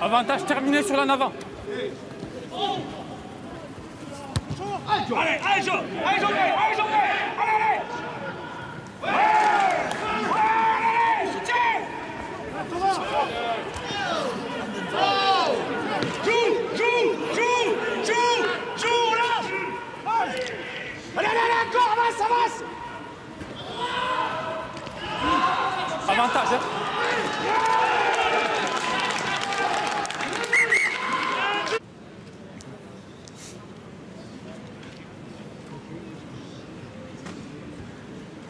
Avantage terminé sur la Nava. Allez, allez, Jo Allez, Jo Allez, Jo Allez, allez Allez, soutiens Joue, Allez, allez, allez, encore, avance, avance vantagem.